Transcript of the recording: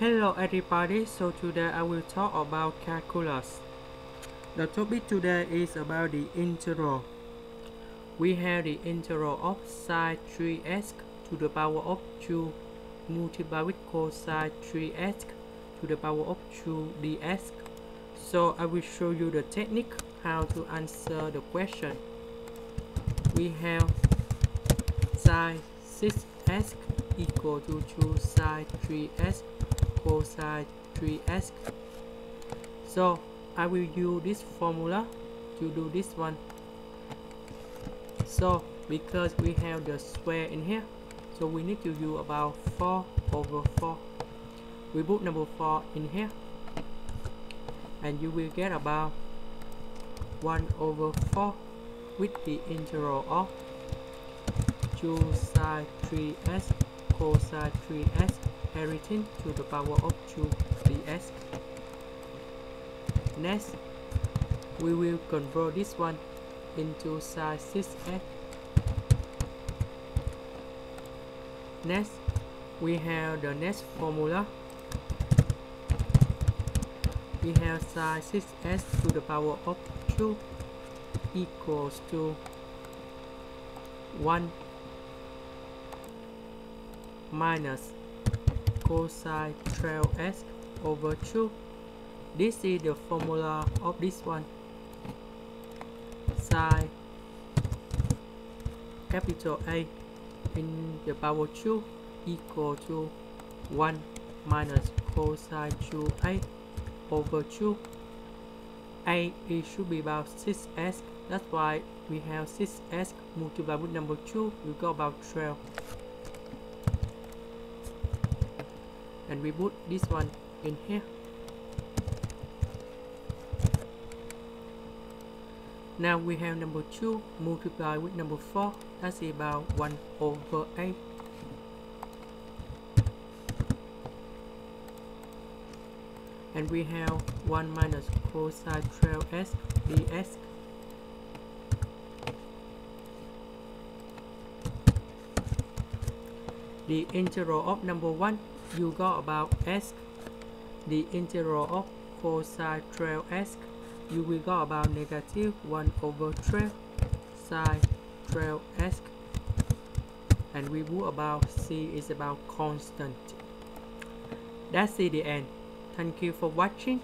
Hello everybody, so today I will talk about calculus. The topic today is about the integral. We have the integral of sine 3x to the power of 2 multiplied with cosine 3x to the power of 2 dx. So I will show you the technique how to answer the question. We have sine 6x equal to 2 sine 3x cosine 3x. So I will use this formula to do this one. So because we have the square in here, so we need to use about 4 over 4. We put number 4 in here and you will get about 1 over 4 with the integral of 2 sine 3s cosine 3s everything to the power of 2 ds. Next, we will convert this one into sine 6s. Next, we have the next formula. We have sine 6s to the power of 2 equals to 1 minus cosine 12x over 2 this is the formula of this one. Sine capital A in the power 2 equal to 1 minus cosine 2a over 2 a it should be about 6s that's why we have 6s multiplied with number 2 we got about 12 and we put this one in here. Now we have number 2 multiplied with number 4 that's about 1 over 8 and we have 1 minus cosine 12s ds the integral of number 1 you got about s the integral of cosine 12s you will got about negative. 1 over 12 sine 12s and we will about c is about constant. That's it the end. Thank you for watching